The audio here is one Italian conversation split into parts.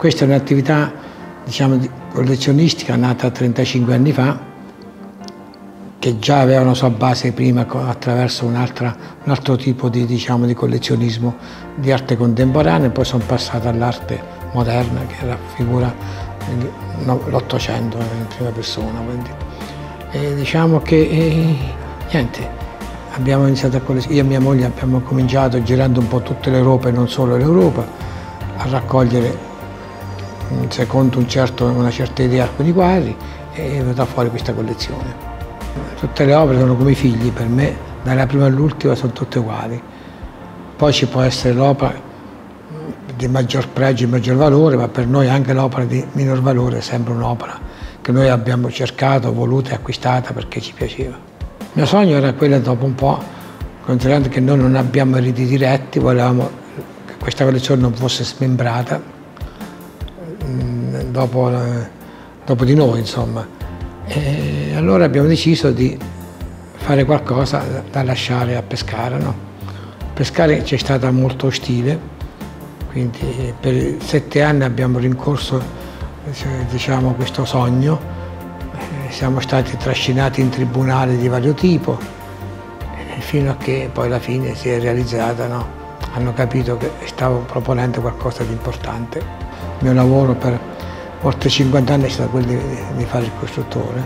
Questa è un'attività diciamo, collezionistica nata 35 anni fa, che già aveva una sua base prima attraverso un, un altro tipo di, diciamo, di, collezionismo di arte contemporanea, poi sono passato all'arte moderna che raffigura l'Ottocento in prima persona. Quindi. E diciamo che eh, niente, abbiamo iniziato a collezionare, io e mia moglie abbiamo cominciato girando un po' tutta l'Europa e non solo l'Europa a raccogliere secondo un certo, una certa idea alcuni quadri e è venuta fuori questa collezione. Tutte le opere sono come i figli per me, dalla prima all'ultima sono tutte uguali. Poi ci può essere l'opera di maggior pregio e maggior valore, ma per noi anche l'opera di minor valore è sempre un'opera che noi abbiamo cercato, voluta e acquistata perché ci piaceva. Il mio sogno era quello dopo un po', considerando che noi non abbiamo eredi diretti, volevamo che questa collezione non fosse smembrata dopo, dopo di noi, insomma. E allora abbiamo deciso di fare qualcosa da lasciare a Pescara. No? Pescara ci è stata molto ostile, quindi per sette anni abbiamo rincorso diciamo, questo sogno, siamo stati trascinati in tribunale di vario tipo, fino a che poi alla fine si è realizzata, no? hanno capito che stavo proponendo qualcosa di importante. Il mio lavoro per oltre 50 anni è stato quello di, di fare il costruttore,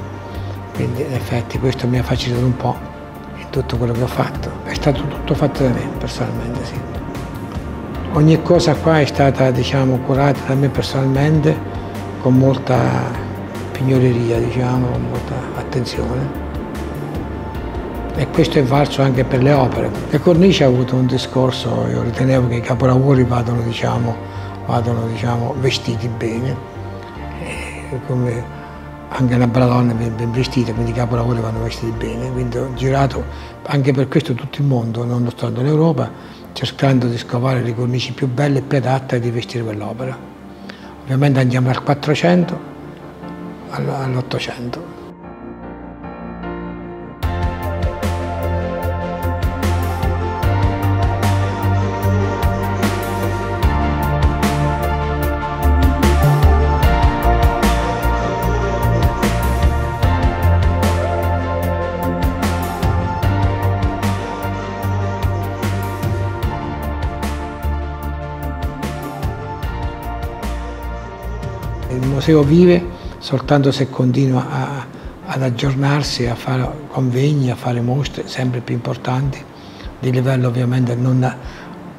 quindi in effetti questo mi ha facilitato un po' in tutto quello che ho fatto. È stato tutto fatto da me personalmente, sì. Ogni cosa qua è stata diciamo, curata da me personalmente con molta pignoreria, diciamo, con molta attenzione. E questo è valso anche per le opere. Le cornici ha avuto un discorso, io ritenevo che i capolavori vadano, diciamo, vadano diciamo, vestiti bene come anche una bella donna ben, vestita, quindi i capolavori vanno vestiti bene, quindi ho girato anche per questo tutto il mondo, non soltanto l'Europa, cercando di scovare le cornici più belle e più adatte di vestire quell'opera. Ovviamente andiamo dal 400 all'800. Museo vive soltanto se continua a, ad aggiornarsi, a fare convegni, a fare mostre sempre più importanti, di livello ovviamente non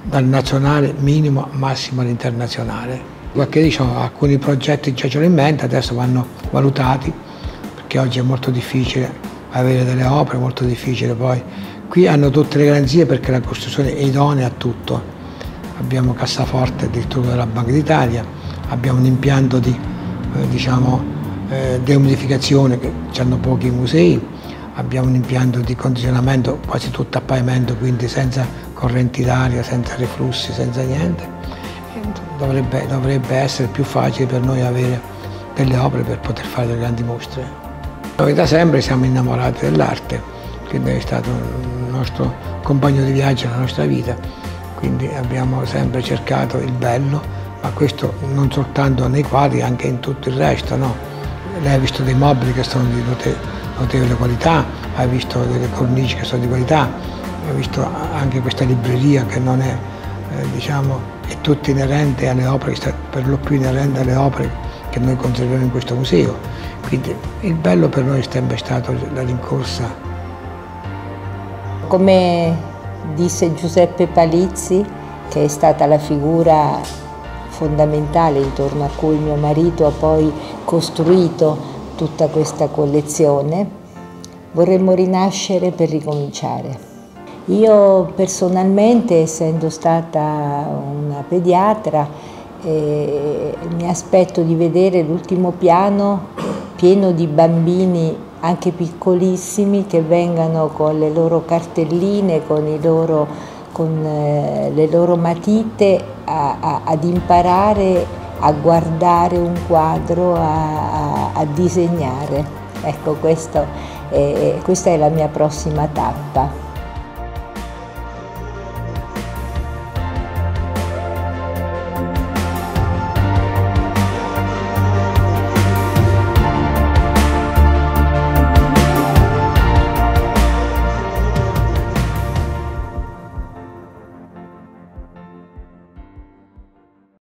dal nazionale minimo massimo all'internazionale. Qualche diciamo, alcuni progetti già ce l'ho in mente, adesso vanno valutati, perché oggi è molto difficile avere delle opere, molto difficile poi. Qui hanno tutte le garanzie perché la costruzione è idonea a tutto. Abbiamo cassaforte addirittura della Banca d'Italia, abbiamo un impianto di diciamo, eh, deumidificazione che hanno pochi musei, abbiamo un impianto di condizionamento quasi tutto a pavimento, quindi senza correnti d'aria, senza riflussi, senza niente. Dovrebbe, dovrebbe, essere più facile per noi avere delle opere per poter fare delle grandi mostre. Noi da sempre siamo innamorati dell'arte, quindi è stato il nostro compagno di viaggio nella nostra vita, quindi abbiamo sempre cercato il bello ma questo non soltanto nei quadri, anche in tutto il resto. No? Lei ha visto dei mobili che sono di notevole qualità, ha visto delle cornici che sono di qualità, ha visto anche questa libreria che non è, eh, diciamo, è tutta inerente alle opere, per lo più inerente alle opere che noi conserviamo in questo museo. Quindi il bello per noi è sempre stato la rincorsa. Come disse Giuseppe Palizzi, che è stata la figura fondamentale intorno a cui mio marito ha poi costruito tutta questa collezione, vorremmo rinascere per ricominciare. Io personalmente, essendo stata una pediatra, eh, mi aspetto di vedere l'ultimo piano pieno di bambini anche piccolissimi che vengano con le loro cartelline, con loro con eh, le loro matite a, a, ad imparare a guardare un quadro, a, a disegnare. Ecco, questo è, questa è la mia prossima tappa.